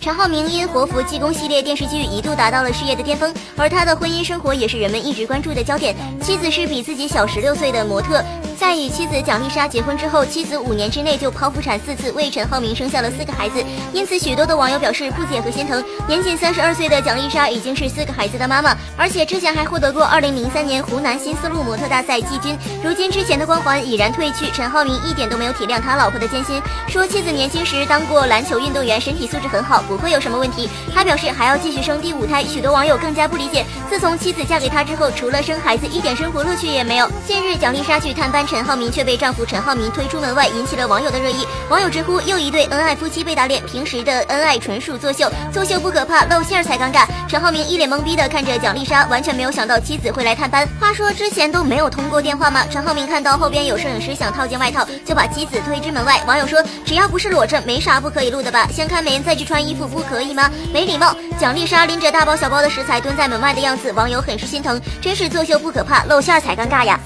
陈浩民因《活佛济公》系列电视剧一度达到了事业的巅峰，而他的婚姻生活也是人们一直关注的焦点。妻子是比自己小十六岁的模特。在与妻子蒋丽莎结婚之后，妻子五年之内就剖腹产四次，为陈浩民生下了四个孩子，因此许多的网友表示不解和心疼。年仅三十二岁的蒋丽莎已经是四个孩子的妈妈，而且之前还获得过二零零三年湖南新丝路模特大赛季军。如今之前的光环已然褪去，陈浩民一点都没有体谅他老婆的艰辛，说妻子年轻时当过篮球运动员，身体素质很好，不会有什么问题。他表示还要继续生第五胎。许多网友更加不理解，自从妻子嫁给他之后，除了生孩子，一点生活乐趣也没有。近日，蒋丽莎去探班。陈陈浩民却被丈夫陈浩民推出门外，引起了网友的热议。网友直呼又一对恩爱夫妻被打脸，平时的恩爱纯属作秀，作秀不可怕，露馅儿才尴尬。陈浩民一脸懵逼的看着蒋丽莎，完全没有想到妻子会来探班。话说之前都没有通过电话吗？陈浩民看到后边有摄影师想套件外套，就把妻子推之门外。网友说，只要不是裸着，没啥不可以录的吧？先开门再去穿衣服，不可以吗？没礼貌。蒋丽莎拎着大包小包的食材蹲在门外的样子，网友很是心疼，真是作秀不可怕，露馅儿才尴尬呀。